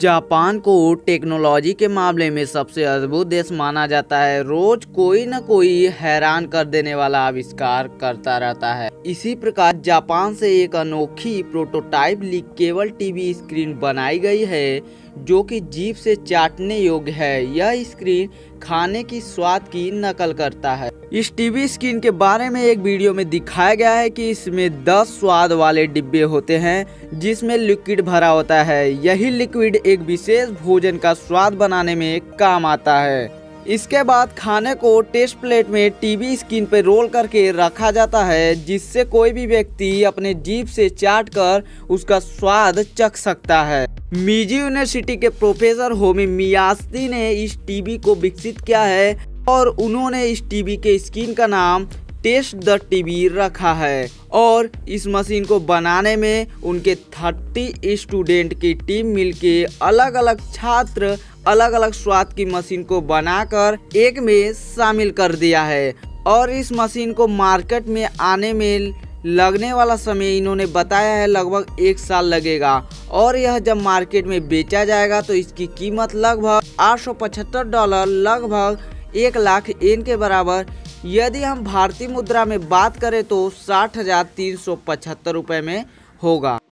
Japan को technology के मामले में सबसे अद्भुत देश माना जाता है। रोज कोई न कोई हैरान कर देने वाला आविष्कार करता रहता है। इसी प्रकार जापान से एक अनोखी prototype lickable TV screen बनाई गई है। जो कि जीप से चाटने योग्य है। यह स्क्रीन खाने की स्वाद की नकल करता है। इस टीवी स्क्रीन के बारे में एक वीडियो में दिखाया गया है कि इसमें 10 स्वाद वाले डिब्बे होते हैं, जिसमें लिक्विड भरा होता है। यही लिक्विड एक विशेष भोजन का स्वाद बनाने में काम आता है। इसके बाद खाने को टेस्ट प्लेट में टीवी स्क्रीन पर रोल करके रखा जाता है, जिससे कोई भी व्यक्ति अपने जीप से चाट कर उसका स्वाद चख सकता है। मिजी यूनिवर्सिटी के प्रोफेसर होमी मियास्ती ने इस टीवी को विकसित किया है और उन्होंने इस टीवी के स्क्रीन का नाम टेस्ट द टीवी रखा है और इस मशीन को बनाने में उनके 30 स्टूडेंट की टीम मिलके अलग अलग छात्र अलग अलग स्वाद की मशीन को बनाकर एक में शामिल कर दिया है। और इस मशीन को मार्केट में आने में लगने वाला समय इन्होंने बताया है लगभग एक साल लगेगा। और यह जब मार्केट में बेचा जाएगा तो इसकी कीमत लगभग आठ सौ पचहत्तर डॉलर, लगभग एक लाख एन के बराबर यदि हम भारतीय मुद्रा में बात करें तो साठ हज़ार तीन सौ पचहत्तर रुपये में होगा।